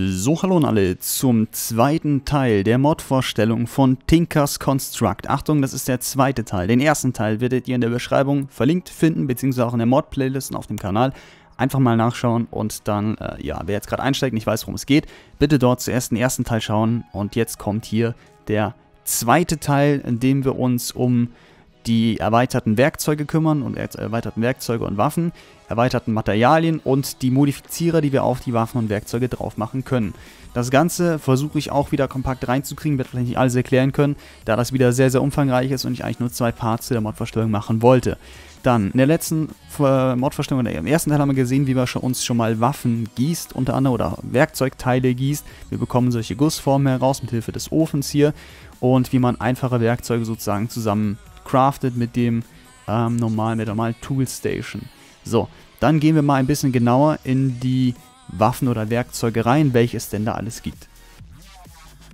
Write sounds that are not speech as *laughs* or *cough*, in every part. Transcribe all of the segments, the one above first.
So, hallo an alle zum zweiten Teil der Mod-Vorstellung von Tinkers Construct. Achtung, das ist der zweite Teil. Den ersten Teil werdet ihr in der Beschreibung verlinkt finden, beziehungsweise auch in der Mod-Playlist auf dem Kanal. Einfach mal nachschauen und dann, äh, ja, wer jetzt gerade einsteigt, nicht weiß, worum es geht, bitte dort zuerst den ersten Teil schauen. Und jetzt kommt hier der zweite Teil, in dem wir uns um die erweiterten Werkzeuge kümmern und erweiterten Werkzeuge und Waffen, erweiterten Materialien und die Modifizierer, die wir auf die Waffen und Werkzeuge drauf machen können. Das Ganze versuche ich auch wieder kompakt reinzukriegen, werde vielleicht nicht alles erklären können, da das wieder sehr, sehr umfangreich ist und ich eigentlich nur zwei Parts der Modvorstellung machen wollte. Dann, in der letzten Modvorstellung, im ersten Teil haben wir gesehen, wie man uns schon mal Waffen gießt, unter anderem, oder Werkzeugteile gießt. Wir bekommen solche Gussformen heraus mit Hilfe des Ofens hier und wie man einfache Werkzeuge sozusagen zusammen craftet mit dem ähm, normalen, mit der normalen Toolstation. So, dann gehen wir mal ein bisschen genauer in die Waffen oder Werkzeuge rein, welche es denn da alles gibt.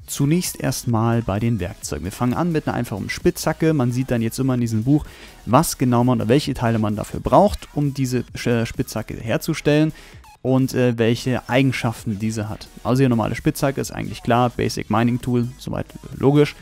Zunächst erstmal bei den Werkzeugen. Wir fangen an mit einer einfachen Spitzhacke. Man sieht dann jetzt immer in diesem Buch, was genau man oder welche Teile man dafür braucht, um diese äh, Spitzhacke herzustellen und äh, welche Eigenschaften diese hat. Also die normale Spitzhacke ist eigentlich klar, Basic Mining Tool, soweit logisch.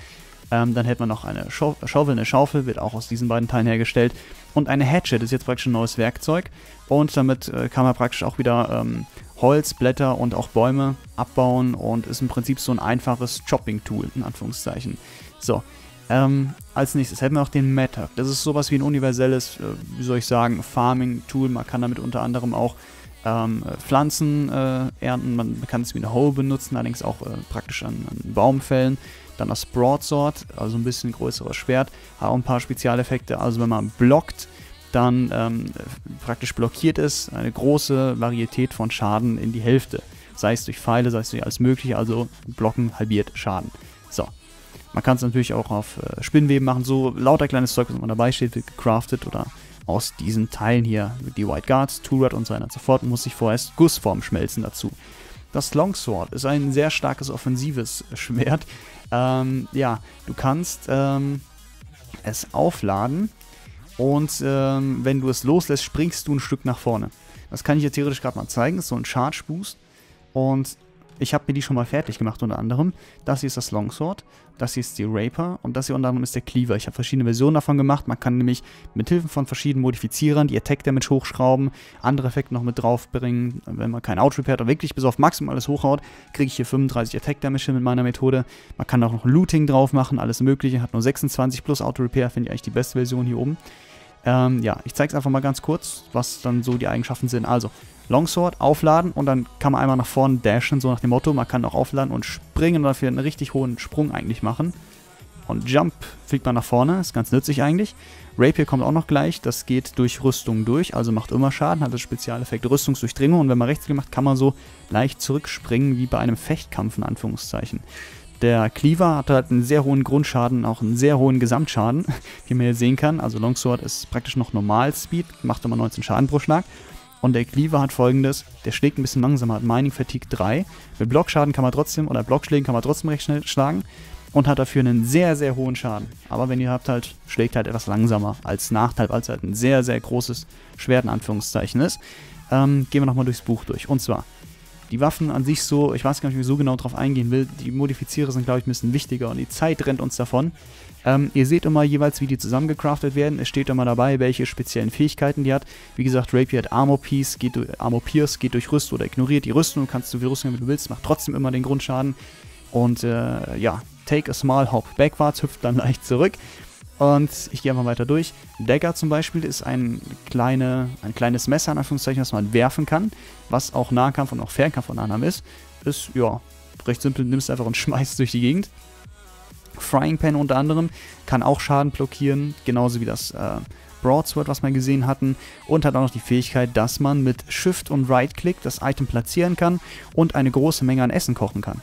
Ähm, dann hätten wir noch eine Schau Schaufel. Eine Schaufel wird auch aus diesen beiden Teilen hergestellt. Und eine Hatchet ist jetzt praktisch ein neues Werkzeug. Und damit äh, kann man praktisch auch wieder ähm, Holz, Blätter und auch Bäume abbauen und ist im Prinzip so ein einfaches Chopping-Tool, in Anführungszeichen. So, ähm, als nächstes hätten wir auch den Mattock. Das ist sowas wie ein universelles, äh, wie soll ich sagen, Farming-Tool. Man kann damit unter anderem auch ähm, Pflanzen äh, ernten, man kann es wie eine Hoe benutzen, allerdings auch äh, praktisch an, an Baumfällen. Dann das Broadsword, also ein bisschen größeres Schwert, hat auch ein paar Spezialeffekte. Also wenn man blockt, dann ähm, praktisch blockiert ist eine große Varietät von Schaden in die Hälfte. Sei es durch Pfeile, sei es durch alles mögliche, also blocken halbiert Schaden. So. Man kann es natürlich auch auf äh, Spinnweben machen, so lauter kleines Zeug, was man dabei steht, wird gecraftet oder aus diesen Teilen hier, die White Guards, Toolrad und so weiter und so fort, muss sich vorerst Gussform schmelzen dazu. Das Longsword ist ein sehr starkes offensives Schwert. Ähm, ja, du kannst ähm, es aufladen und ähm, wenn du es loslässt, springst du ein Stück nach vorne. Das kann ich jetzt theoretisch gerade mal zeigen. Das ist so ein Charge Boost. Und ich habe mir die schon mal fertig gemacht unter anderem. Das hier ist das Longsword, das hier ist die Raper und das hier unter anderem ist der Cleaver. Ich habe verschiedene Versionen davon gemacht. Man kann nämlich mit Hilfe von verschiedenen Modifizierern die Attack Damage hochschrauben, andere Effekte noch mit draufbringen. Wenn man kein Auto Repair oder wirklich bis auf Maximal alles hochhaut, kriege ich hier 35 Attack Damage hin mit meiner Methode. Man kann auch noch Looting drauf machen, alles mögliche. Hat nur 26 plus Auto Repair, finde ich eigentlich die beste Version hier oben. Ähm, ja, ich zeige es einfach mal ganz kurz, was dann so die Eigenschaften sind. Also, Longsword aufladen und dann kann man einmal nach vorne dashen, so nach dem Motto. Man kann auch aufladen und springen und dafür einen richtig hohen Sprung eigentlich machen. Und Jump fliegt man nach vorne, ist ganz nützlich eigentlich. Rapier kommt auch noch gleich, das geht durch Rüstung durch, also macht immer Schaden, hat das Spezialeffekt Rüstungsdurchdringung und wenn man rechts macht, kann man so leicht zurückspringen wie bei einem Fechtkampf in Anführungszeichen. Der Cleaver hat halt einen sehr hohen Grundschaden, auch einen sehr hohen Gesamtschaden, *laughs* wie man hier sehen kann. Also Longsword ist praktisch noch Normal Speed, macht immer 19 Schaden pro Schlag. Und der Cleaver hat folgendes, der schlägt ein bisschen langsamer, hat Mining Fatigue 3. Mit Blockschaden kann man trotzdem, oder Blockschlägen kann man trotzdem recht schnell schlagen und hat dafür einen sehr, sehr hohen Schaden. Aber wenn ihr habt halt, schlägt halt etwas langsamer als Nachteil, weil es halt ein sehr, sehr großes Schwert in Anführungszeichen ist. Ähm, gehen wir nochmal durchs Buch durch. Und zwar, die Waffen an sich so, ich weiß gar nicht, wie ich so genau drauf eingehen will. Die Modifizierer sind, glaube ich, ein bisschen wichtiger und die Zeit rennt uns davon. Ähm, ihr seht immer jeweils, wie die zusammengecraftet werden. Es steht immer dabei, welche speziellen Fähigkeiten die hat. Wie gesagt, Rapier hat Armor Piece, geht, Armor Pierce, geht durch Rüstung oder ignoriert die Rüstung. Kannst du viel Rüstung, wenn du willst, macht trotzdem immer den Grundschaden. Und äh, ja, Take a Small Hop Backwards, hüpft dann leicht zurück. Und ich gehe einfach weiter durch. Dagger zum Beispiel ist ein, kleine, ein kleines Messer, in Anführungszeichen, das man werfen kann, was auch Nahkampf und auch Fernkampf von anderem ist. Ist, ja, recht simpel, nimmst einfach und *laughs* schmeißt durch die Gegend. Frying Pan unter anderem kann auch Schaden blockieren, genauso wie das äh, Broadsword, was wir gesehen hatten. Und hat auch noch die Fähigkeit, dass man mit Shift und Right-Click das Item platzieren kann und eine große Menge an Essen kochen kann.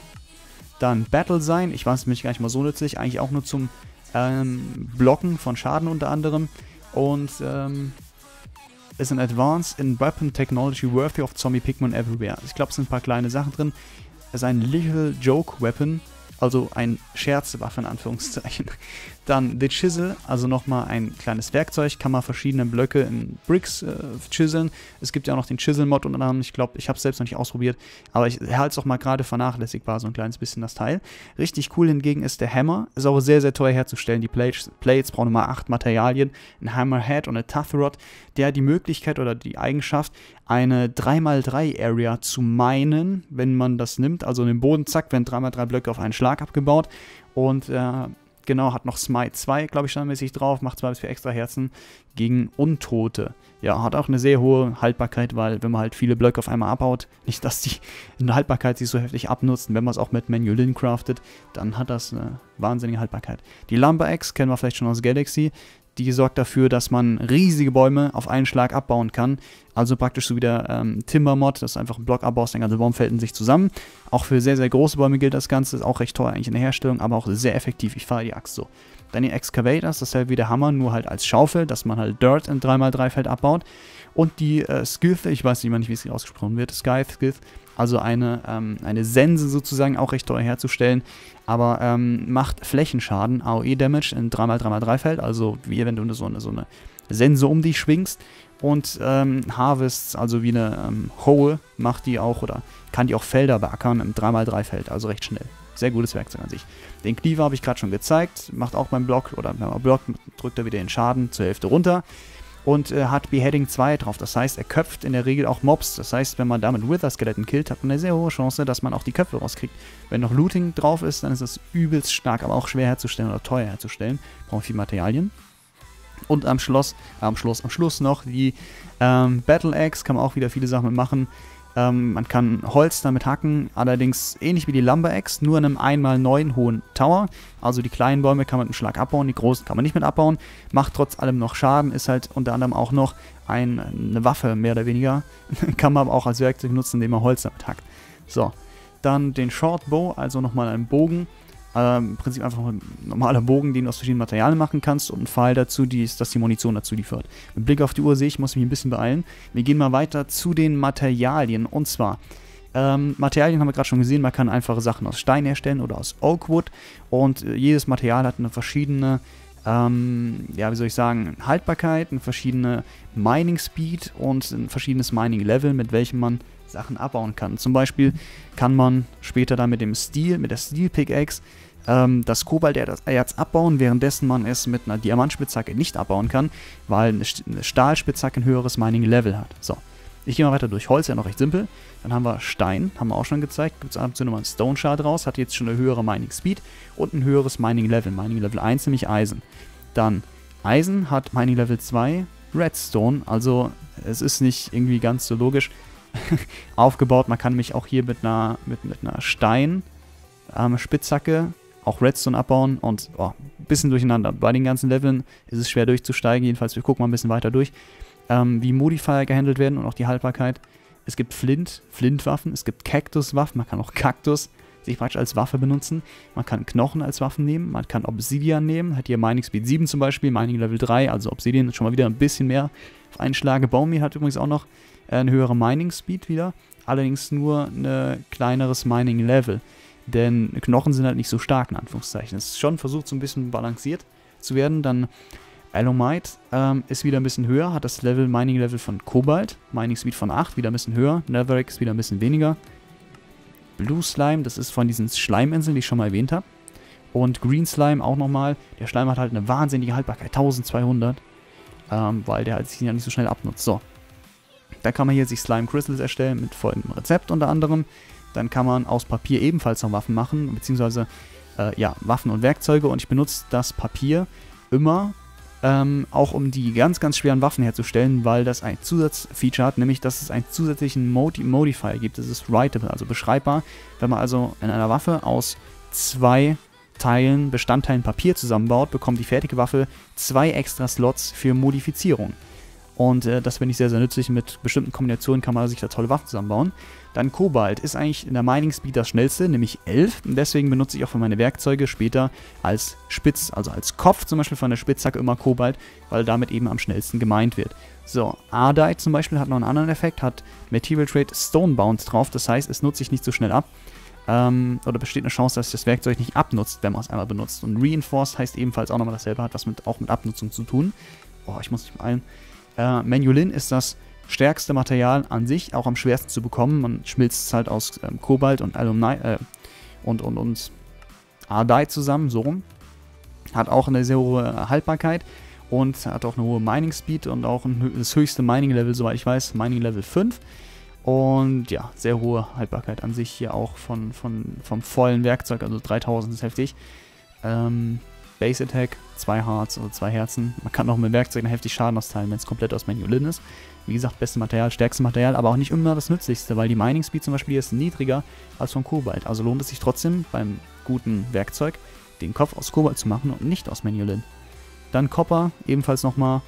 Dann Battle sein, ich weiß, mich gar nicht mal so nützlich, eigentlich auch nur zum ähm, Blocken von Schaden unter anderem und ähm, ist ein Advance in Weapon Technology worthy of Zombie Pikmin everywhere. Ich glaube, es sind ein paar kleine Sachen drin. Es ist ein Little Joke Weapon also ein Scherzwaffe in Anführungszeichen. Dann The Chisel, also nochmal ein kleines Werkzeug, kann man verschiedene Blöcke in Bricks äh, chiseln. Es gibt ja auch noch den Chisel-Mod unter anderem, ich glaube, ich habe es selbst noch nicht ausprobiert, aber ich halte es auch mal gerade vernachlässigbar, so ein kleines bisschen das Teil. Richtig cool hingegen ist der Hammer, ist auch sehr, sehr teuer herzustellen. Die Plates, Plates brauchen immer acht Materialien, ein Hammerhead und eine Tough Rod, der die Möglichkeit oder die Eigenschaft, eine 3x3 Area zu meinen, wenn man das nimmt, also den Boden, zack, werden 3x3 Blöcke auf einen Schlag abgebaut und äh, Genau, hat noch Smite 2, glaube ich, standardmäßig drauf, macht 2 bis 4 extra Herzen gegen Untote. Ja, hat auch eine sehr hohe Haltbarkeit, weil wenn man halt viele Blöcke auf einmal abhaut, *laughs* nicht, dass die eine Haltbarkeit sich so heftig abnutzen. Wenn man es auch mit Manual Lin craftet, dann hat das eine wahnsinnige Haltbarkeit. Die Lumber Axe kennen wir vielleicht schon aus Galaxy die sorgt dafür, dass man riesige Bäume auf einen Schlag abbauen kann. Also praktisch so wie der ähm, Timber-Mod, das ist einfach ein Block abbaust, der ganze Baum fällt in sich zusammen. Auch für sehr, sehr große Bäume gilt das Ganze, ist auch recht teuer eigentlich in der Herstellung, aber auch sehr effektiv. Ich fahre die Axt so. Dann die Excavators, das ist halt wie der Hammer, nur halt als Schaufel, dass man halt Dirt in 3x3 Feld abbaut. Und die äh, Skith, ich weiß nicht, wie es ausgesprochen wird, Scythe, Skith, also eine, ähm, eine Sense sozusagen, auch recht teuer herzustellen, aber ähm, macht Flächenschaden, AOE-Damage in 3x3x3 Feld, also wie wenn du so eine, so eine Sense um dich schwingst. Und ähm, Harvests, also wie eine ähm, Hole, macht die auch oder kann die auch Felder beackern im 3x3 Feld, also recht schnell. Sehr gutes Werkzeug an sich. Den Cleaver habe ich gerade schon gezeigt, macht auch beim Block oder wenn man blockt, drückt er wieder den Schaden zur Hälfte runter und äh, hat Beheading 2 drauf. Das heißt, er köpft in der Regel auch Mobs. Das heißt, wenn man damit Wither-Skeletten killt, hat man eine sehr hohe Chance, dass man auch die Köpfe rauskriegt. Wenn noch Looting drauf ist, dann ist das übelst stark, aber auch schwer herzustellen oder teuer herzustellen. Braucht viel Materialien. Und am Schluss, am Schluss, am Schluss noch die ähm, Battle Axe, kann man auch wieder viele Sachen machen. Ähm, man kann Holz damit hacken, allerdings ähnlich wie die Lumber Axe, nur in einem 1x9 hohen Tower. Also die kleinen Bäume kann man mit einem Schlag abbauen, die großen kann man nicht mit abbauen. Macht trotz allem noch Schaden, ist halt unter anderem auch noch ein, eine Waffe, mehr oder weniger. *laughs* kann man aber auch als Werkzeug nutzen, indem man Holz damit hackt. So, dann den Short Bow, also nochmal einen Bogen. Ähm, Im Prinzip einfach ein normaler Bogen, den du aus verschiedenen Materialien machen kannst und ein Pfeil dazu, die ist, dass die Munition dazu liefert. Mit Blick auf die Uhr sehe ich, muss mich ein bisschen beeilen. Wir gehen mal weiter zu den Materialien und zwar ähm, Materialien haben wir gerade schon gesehen, man kann einfache Sachen aus Stein herstellen oder aus Oakwood und äh, jedes Material hat eine verschiedene, ähm, ja, wie soll ich sagen, Haltbarkeit, eine verschiedene Mining Speed und ein verschiedenes Mining Level, mit welchem man Sachen abbauen kann. Zum Beispiel kann man später dann mit dem Steel, mit der Steel Pickaxe, ähm, das Kobalterz abbauen, währenddessen man es mit einer Diamantspitzhacke nicht abbauen kann, weil eine Stahlspitzhacke ein höheres Mining Level hat. So, ich gehe mal weiter durch. Holz ja noch recht simpel. Dann haben wir Stein, haben wir auch schon gezeigt. Gibt es ab und zu nochmal einen Stone Shard raus, hat jetzt schon eine höhere Mining Speed und ein höheres Mining Level. Mining Level 1 nämlich Eisen. Dann Eisen hat Mining Level 2 Redstone, also es ist nicht irgendwie ganz so logisch. *laughs* aufgebaut. Man kann nämlich auch hier mit einer, mit, mit einer Stein ähm, auch Redstone abbauen und oh, ein bisschen durcheinander. Bei den ganzen Leveln ist es schwer durchzusteigen, jedenfalls wir gucken mal ein bisschen weiter durch, ähm, wie Modifier gehandelt werden und auch die Haltbarkeit. Es gibt Flint, Flintwaffen, es gibt Cactuswaffen, man kann auch Kaktus sich praktisch als Waffe benutzen. Man kann Knochen als Waffen nehmen, man kann Obsidian nehmen, hat hier Mining Speed 7 zum Beispiel, Mining Level 3, also Obsidian schon mal wieder ein bisschen mehr auf einen Schlag. Baumi hat übrigens auch noch äh, eine höhere Mining Speed wieder, allerdings nur ein kleineres Mining Level. Denn Knochen sind halt nicht so stark, in Anführungszeichen. Es ist schon versucht, so ein bisschen balanciert zu werden. Dann Alomite ähm, ist wieder ein bisschen höher, hat das Level Mining Level von Kobalt, Mining Speed von 8, wieder ein bisschen höher. Netherrack ist wieder ein bisschen weniger. Blue Slime, das ist von diesen Schleiminseln, die ich schon mal erwähnt habe. Und Green Slime auch nochmal. Der Schleim hat halt eine wahnsinnige Haltbarkeit, 1200. Ähm, weil der halt sich ja nicht so schnell abnutzt. So, da kann man hier sich Slime Crystals erstellen mit folgendem Rezept unter anderem. Dann kann man aus Papier ebenfalls noch Waffen machen, beziehungsweise äh, ja, Waffen und Werkzeuge. Und ich benutze das Papier immer ähm, auch um die ganz, ganz schweren Waffen herzustellen, weil das ein Zusatzfeature hat, nämlich dass es einen zusätzlichen Modi Modifier gibt. Das ist writable, also beschreibbar. Wenn man also in einer Waffe aus zwei Teilen, Bestandteilen Papier zusammenbaut, bekommt die fertige Waffe zwei extra Slots für Modifizierung. Und äh, das finde ich sehr, sehr nützlich. Mit bestimmten Kombinationen kann man sich da tolle Waffen zusammenbauen. Dann Kobalt ist eigentlich in der Mining Speed das schnellste, nämlich 11. Und deswegen benutze ich auch für meine Werkzeuge später als Spitz, also als Kopf zum Beispiel von der Spitzhacke immer Kobalt, weil damit eben am schnellsten gemeint wird. So, Ardite zum Beispiel hat noch einen anderen Effekt, hat Material Trade Stonebound drauf, das heißt, es nutzt sich nicht so schnell ab. ähm, oder besteht eine Chance, dass sich das Werkzeug nicht abnutzt, wenn man es einmal benutzt. Und Reinforced heißt ebenfalls auch nochmal dasselbe, hat was mit, auch mit Abnutzung zu tun. Boah, ich muss nicht ein. Äh, Manulin ist das stärkste Material an sich, auch am schwersten zu bekommen. Man schmilzt es halt aus ähm, Kobalt und Alumni äh, und, und, und Ardite zusammen, so rum. Hat auch eine sehr hohe Haltbarkeit und hat auch eine hohe Mining Speed und auch ein, das höchste Mining Level, soweit ich weiß, Mining Level 5. Und ja, sehr hohe Haltbarkeit an sich hier auch von, von, vom vollen Werkzeug, also 3000 ist heftig. Ähm, Base Attack, zwei Hearts oder zwei Herzen. Man kann auch mit Werkzeugen heftig Schaden austeilen, wenn es komplett aus Manulin ist. Wie gesagt, beste Material, stärkste Material, aber auch nicht immer das nützlichste, weil die Mining Speed zum Beispiel ist niedriger als von Kobalt. Also lohnt es sich trotzdem beim guten Werkzeug, den Kopf aus Kobalt zu machen und nicht aus Manulin. Dann Copper, ebenfalls nochmal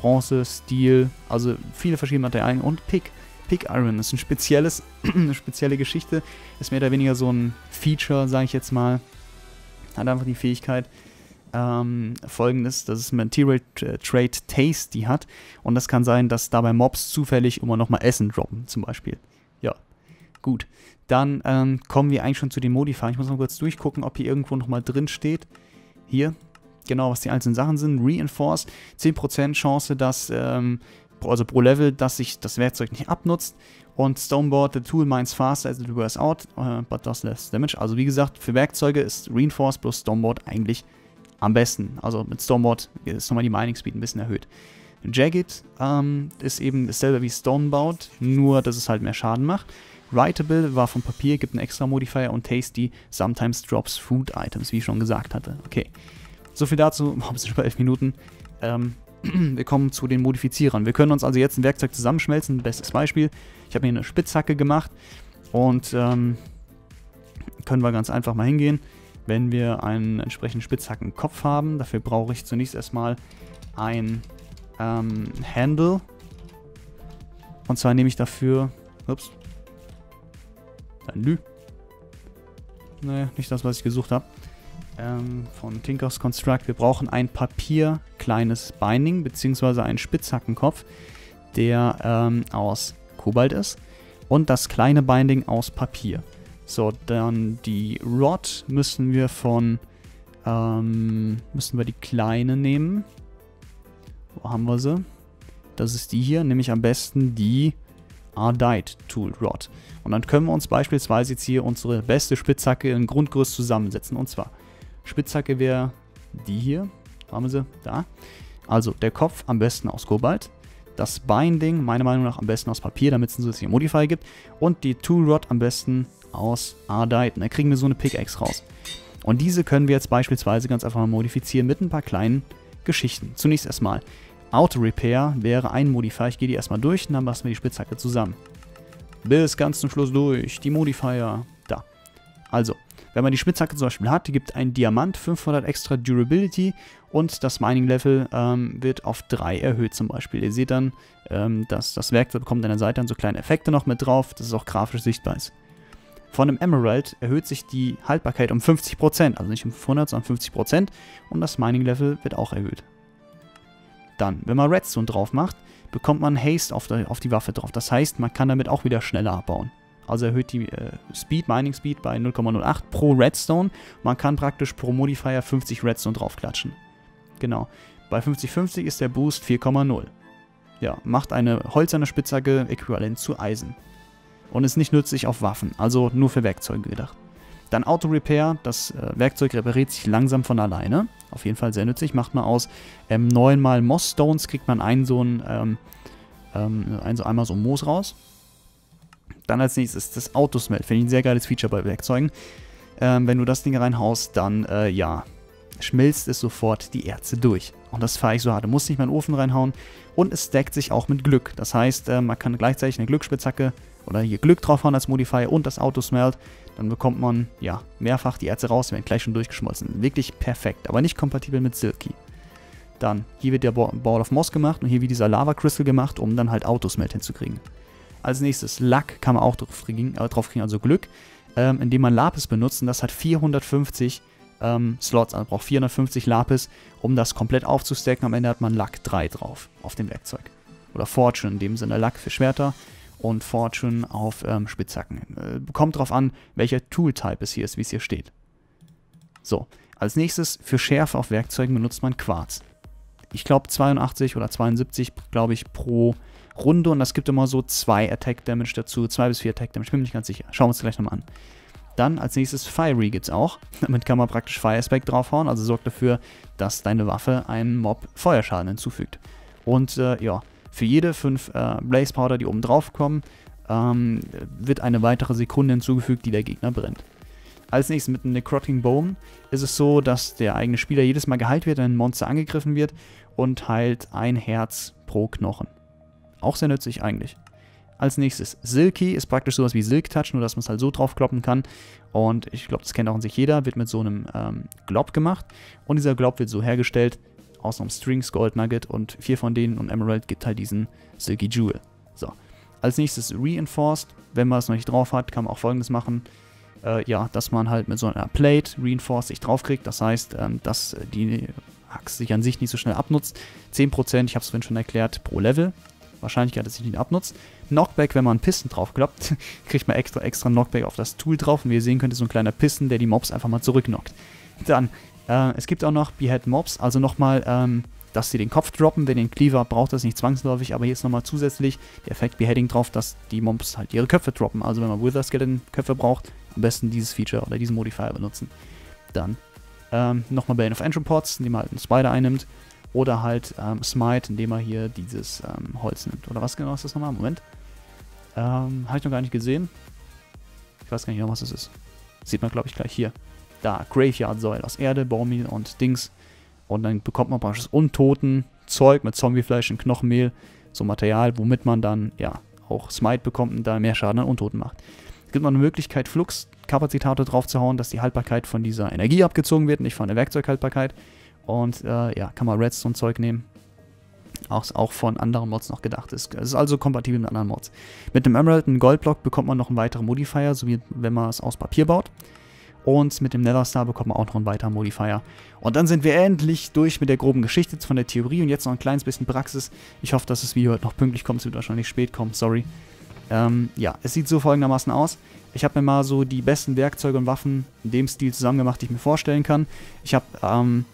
Bronze, Steel, also viele verschiedene Materialien und Pick. Pick Iron ist ein spezielles, *clears throat* eine spezielle Geschichte, ist mehr oder weniger so ein Feature, sage ich jetzt mal. Hat einfach die Fähigkeit, ähm, folgendes, dass es Material Trade Tasty hat und das kann sein, dass dabei Mobs zufällig immer nochmal Essen droppen, zum Beispiel. Ja, gut. Dann ähm, kommen wir eigentlich schon zu den Modifiern. Ich muss noch kurz durchgucken, ob hier irgendwo nochmal drin steht. Hier, genau, was die einzelnen Sachen sind. Reinforce, 10% Chance, dass, ähm, also pro Level, dass sich das Werkzeug nicht abnutzt. Und Stoneboard, the tool mines faster as it wears out, uh, but does less damage. Also wie gesagt, für Werkzeuge ist Reinforce plus Stoneboard eigentlich am besten. Also mit Stoneboard ist nochmal die Mining Speed ein bisschen erhöht. Jagged ähm, ist eben dasselbe wie Stonebound, nur dass es halt mehr Schaden macht. Writable war vom Papier, gibt einen extra Modifier und Tasty sometimes drops Food Items, wie ich schon gesagt hatte. Okay, so viel dazu, *laughs* wir sind schon bei 11 Minuten. Ähm, *clears throat* wir kommen zu den Modifizierern. Wir können uns also jetzt ein Werkzeug zusammenschmelzen. Bestes Beispiel, ich habe hier eine Spitzhacke gemacht und ähm, können wir ganz einfach mal hingehen wenn wir einen entsprechenden Spitzhackenkopf haben. Dafür brauche ich zunächst erstmal ein ähm, Handle. Und zwar nehme ich dafür. Ups. Ein Lü. Naja, nicht das, was ich gesucht habe. Ähm, von Tinkers Construct. Wir brauchen ein Papier, kleines Binding, beziehungsweise einen Spitzhackenkopf, der ähm, aus Kobalt ist. Und das kleine Binding aus Papier. So, dann die Rod müssen wir von, ähm, müssen wir die kleine nehmen. Wo haben wir sie? Das ist die hier, nämlich am besten die Ardite Tool Rod. Und dann können wir uns beispielsweise jetzt hier unsere beste Spitzhacke in Grundgerüst zusammensetzen. Und zwar, Spitzhacke wäre die hier. Wo haben wir sie? Da. Also, der Kopf am besten aus Kobalt. Das Binding, meiner Meinung nach, am besten aus Papier, damit es einen zusätzlichen Modifier gibt. Und die Tool Rod am besten aus Ardite. Da kriegen wir so eine Pickaxe raus. Und diese können wir jetzt beispielsweise ganz einfach mal modifizieren mit ein paar kleinen Geschichten. Zunächst erstmal Auto Repair wäre ein Modifier. Ich gehe die erstmal durch und dann basteln wir die Spitzhacke zusammen. Bis ganz zum Schluss durch. Die Modifier. Da. Also, wenn man die Spitzhacke zum Beispiel hat, die gibt ein Diamant, 500 extra Durability und das Mining Level ähm, wird auf 3 erhöht zum Beispiel. Ihr seht dann, ähm, dass das Werkzeug bekommt an der Seite dann so kleine Effekte noch mit drauf, dass es auch grafisch sichtbar ist. Von einem Emerald erhöht sich die Haltbarkeit um 50%, also nicht um 500, sondern 50% und das Mining Level wird auch erhöht. Dann, wenn man Redstone drauf macht, bekommt man Haste auf, der, auf die Waffe drauf. Das heißt, man kann damit auch wieder schneller abbauen. Also erhöht die äh, Speed, Mining Speed bei 0,08 pro Redstone. Man kann praktisch pro Modifier 50 Redstone draufklatschen. Genau. Bei 50-50 ist der Boost 4,0. Ja, macht eine holzerne Spitzhacke äquivalent zu Eisen und ist nicht nützlich auf Waffen, also nur für Werkzeuge gedacht. Dann Auto Repair, das äh, Werkzeug repariert sich langsam von alleine. Auf jeden Fall sehr nützlich. Macht man aus ähm, 9 mal Moss Stones, kriegt man einen so ein, ähm, ähm, ein, so einmal so Moos raus. Dann als nächstes das Autosmelt. Finde ich ein sehr geiles Feature bei Werkzeugen. Ähm, wenn du das Ding reinhaust, dann äh, ja, schmilzt es sofort die Erze durch. Und das fahre ich so hart. Du musst nicht mal in den Ofen reinhauen. Und es stackt sich auch mit Glück. Das heißt, äh, man kann gleichzeitig eine Glücksspitzhacke oder hier Glück draufhauen als Modifier und das Auto smelt, dann bekommt man ja mehrfach die Erze raus, die werden gleich schon durchgeschmolzen. Wirklich perfekt, aber nicht kompatibel mit Silky. Dann, hier wird der Ball of Moss gemacht und hier wird dieser Lava Crystal gemacht, um dann halt Autosmelt hinzukriegen. Als nächstes Lack kann man auch drauf kriegen, äh, drauf kriegen also Glück, ähm, indem man Lapis benutzt und das hat 450 ähm, Slots, also braucht 450 Lapis, um das komplett aufzustacken. Am Ende hat man Lack 3 drauf auf dem Werkzeug. Oder Fortune in dem Sinne Lack für Schwerter und Fortune auf ähm, Spitzhacken. Äh, kommt drauf an, welcher Tool-Type es hier ist, wie es hier steht. So, als nächstes für Schärfe auf Werkzeugen benutzt man Quarz. Ich glaube 82 oder 72, glaube ich, pro Runde und das gibt immer so zwei Attack Damage dazu, zwei bis vier Attack Damage, bin mir nicht ganz sicher. Schauen wir uns gleich nochmal an. Dann als nächstes Fiery gibt es auch. *laughs* Damit kann man praktisch Fire Spec draufhauen, also sorgt dafür, dass deine Waffe einen Mob Feuerschaden hinzufügt. Und äh, ja, für jede 5 äh, Blaze Powder, die oben drauf kommen, ähm, wird eine weitere Sekunde hinzugefügt, die der Gegner brennt. Als nächstes mit einem Necrotic Bone ist es so, dass der eigene Spieler jedes Mal geheilt wird, wenn ein Monster angegriffen wird und heilt ein Herz pro Knochen. Auch sehr nützlich eigentlich. Als nächstes Silky ist praktisch sowas wie Silk Touch, nur dass man es halt so draufkloppen kann. Und ich glaube, das kennt auch in sich jeder, wird mit so einem ähm, Glob gemacht. Und dieser Glob wird so hergestellt, aus einem Strings, Gold Nugget und vier von denen und Emerald gibt halt diesen Silky Jewel. So. Als nächstes Reinforced. Wenn man es noch nicht drauf hat, kann man auch folgendes machen. Äh, ja, dass man halt mit so einer Plate Reinforced sich draufkriegt. Das heißt, ähm, dass die Axt sich an sich nicht so schnell abnutzt. 10%, ich habe es vorhin schon erklärt, pro Level. Wahrscheinlichkeit, dass sich nicht abnutzt. Knockback, wenn man einen Pisten draufkloppt, *laughs* kriegt man extra, extra Knockback auf das Tool drauf. Und wie ihr sehen könnt, ist so ein kleiner Pisten, der die Mobs einfach mal zurückknockt. Dann, äh, es gibt auch noch Behead Mobs, also nochmal, ähm, dass sie den Kopf droppen. Wer den Cleaver braucht, das nicht zwangsläufig, aber hier ist nochmal zusätzlich der Effekt Beheading drauf, dass die Mobs halt ihre Köpfe droppen. Also wenn man Wither Skeleton Köpfe braucht, am besten dieses Feature oder diesen Modifier benutzen. Dann ähm, nochmal Bane of Entropods, indem man halt einen Spider einnimmt. Oder halt ähm, Smite, indem er hier dieses ähm, Holz nimmt. Oder was genau ist das nochmal? Moment. Ähm, Habe ich noch gar nicht gesehen. Ich weiß gar nicht was das ist. Sieht man, glaube ich, gleich hier. Da, Graveyard Soil aus Erde, Baummehl und Dings. Und dann bekommt man praktisch untoten Zeug mit Zombiefleisch und Knochenmehl. So Material, womit man dann, ja, auch Smite bekommt und da mehr Schaden an Untoten macht. Es gibt noch eine Möglichkeit, Flux-Kapazitate drauf zu hauen, dass die Haltbarkeit von dieser Energie abgezogen wird, nicht von der Werkzeughaltbarkeit. Und äh, ja, kann man Redstone-Zeug nehmen. Auch, auch von anderen Mods noch gedacht ist. Es ist also kompatibel mit anderen Mods. Mit dem Emerald, einen Goldblock, bekommt man noch einen weiteren Modifier, so wie wenn man es aus Papier baut. Und mit dem Netherstar bekommt man auch noch einen weiteren Modifier. Und dann sind wir endlich durch mit der groben Geschichte von der Theorie und jetzt noch ein kleines bisschen Praxis. Ich hoffe, dass das Video heute noch pünktlich kommt. Es wird wahrscheinlich spät kommen, sorry. Ähm, ja, es sieht so folgendermaßen aus. Ich habe mir mal so die besten Werkzeuge und Waffen in dem Stil zusammengemacht, die ich mir vorstellen kann. Ich habe ähm,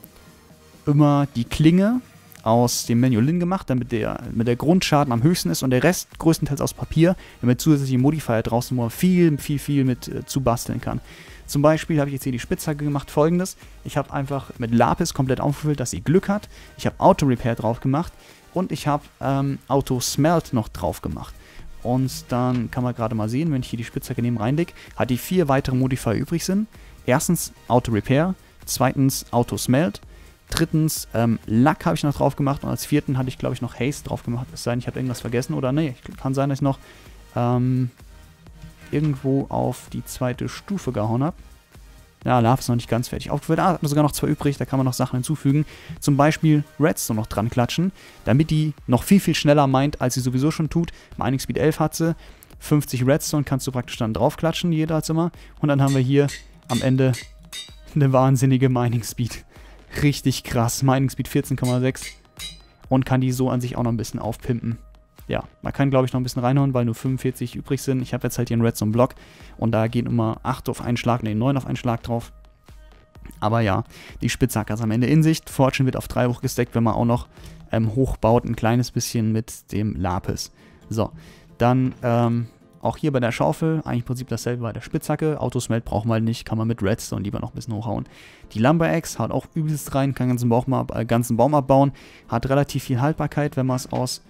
immer die Klinge aus dem Manualin gemacht, damit der, damit der Grundschaden am höchsten ist und der Rest größtenteils aus Papier, damit zusätzliche Modifier draußen, wo man viel, viel, viel mit äh, zu basteln kann. Zum Beispiel habe ich jetzt hier die Spitzhacke gemacht, folgendes. Ich habe einfach mit Lapis komplett aufgefüllt, dass sie Glück hat. Ich habe Auto Repair drauf gemacht und ich habe ähm, Auto Smelt noch drauf gemacht. Und dann kann man gerade mal sehen, wenn ich hier die Spitzhacke neben reinlege, hat die vier weitere Modifier übrig sind. Erstens Auto Repair, zweitens Auto Smelt, Drittens, ähm, Lack habe ich noch drauf gemacht und als vierten hatte ich, glaube ich, noch Haste drauf gemacht. Es sei denn, ich habe irgendwas vergessen oder nee, kann sein, dass ich noch ähm, irgendwo auf die zweite Stufe gehauen habe. Ja, Lava ist noch nicht ganz fertig aufgefüllt. Ah, hat sogar noch zwei übrig, da kann man noch Sachen hinzufügen. Zum Beispiel Redstone noch dran klatschen, damit die noch viel, viel schneller meint, als sie sowieso schon tut. Mining Speed 11 hat sie. 50 Redstone kannst du praktisch dann draufklatschen, jeder als immer. Und dann haben wir hier am Ende eine wahnsinnige Mining Speed. Richtig krass. Mining Speed 14,6. Und kann die so an sich auch noch ein bisschen aufpimpen. Ja, man kann glaube ich noch ein bisschen reinhauen, weil nur 45 übrig sind. Ich habe jetzt halt hier einen Redstone Block und da gehen immer 8 auf einen Schlag, ne 9 auf einen Schlag drauf. Aber ja, die Spitzhacke ist am Ende in Sicht. Fortune wird auf 3 hochgesteckt, wenn man auch noch ähm, hochbaut, ein kleines bisschen mit dem Lapis. So, dann ähm, auch hier bei der Schaufel, eigentlich im Prinzip dasselbe bei der Spitzhacke. Autosmelt braucht man halt nicht, kann man mit Redstone lieber noch ein bisschen hochhauen. Die Lumber Axe hat auch übelst rein, kann ganzen Baum, äh, ganzen Baum abbauen, hat relativ viel Haltbarkeit, wenn man es aus...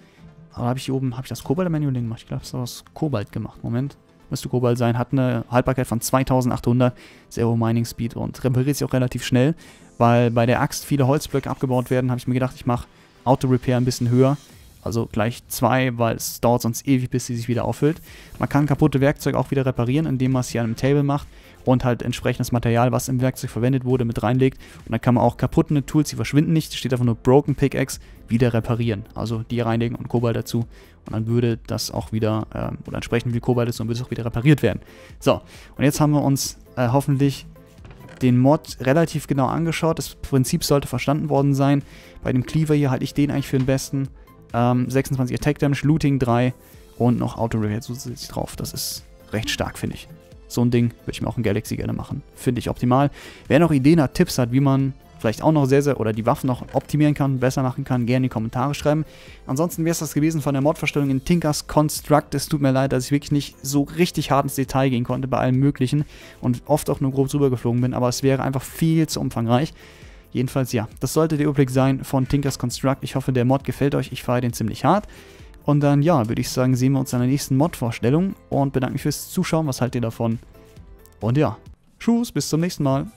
Aber habe ich hier oben, habe ich das Kobalt-Menü gemacht? Ich glaube, es ist aus Kobalt gemacht. Moment, müsste Kobalt sein. Hat eine Haltbarkeit von 2800, sehr hohe Mining Speed und repariert sich auch relativ schnell, weil bei der Axt viele Holzblöcke abgebaut werden, habe ich mir gedacht, ich mache Auto-Repair ein bisschen höher also gleich zwei, weil es dauert sonst ewig, bis sie sich wieder auffüllt. Man kann kaputte Werkzeuge auch wieder reparieren, indem man es hier an einem Table macht und halt entsprechendes Material, was im Werkzeug verwendet wurde, mit reinlegt. Und dann kann man auch kaputte Tools, die verschwinden nicht, steht einfach nur Broken Pickaxe, wieder reparieren. Also die reinlegen und Kobalt dazu. Und dann würde das auch wieder, äh, oder entsprechend wie Kobalt ist, dann würde es auch wieder repariert werden. So, und jetzt haben wir uns äh, hoffentlich den Mod relativ genau angeschaut. Das Prinzip sollte verstanden worden sein. Bei dem Cleaver hier halte ich den eigentlich für den besten. Ähm, 26 Attack Damage, Looting 3 und noch Auto-Repair zusätzlich drauf. Das ist recht stark, finde ich. So ein Ding würde ich mir auch in Galaxy gerne machen. Finde ich optimal. Wer noch Ideen hat, Tipps hat, wie man vielleicht auch noch sehr, sehr, oder die Waffen noch optimieren kann, besser machen kann, gerne in die Kommentare schreiben. Ansonsten wäre es das gewesen von der Modverstellung in Tinkers Construct. Es tut mir leid, dass ich wirklich nicht so richtig hart ins Detail gehen konnte bei allem Möglichen und oft auch nur grob drüber geflogen bin, aber es wäre einfach viel zu umfangreich. Jedenfalls ja, das sollte der Überblick sein von Tinkers Construct. Ich hoffe, der Mod gefällt euch. Ich fahre den ziemlich hart. Und dann, ja, würde ich sagen, sehen wir uns in der nächsten Mod-Vorstellung und bedanke mich fürs Zuschauen. Was haltet ihr davon? Und ja, tschüss, bis zum nächsten Mal.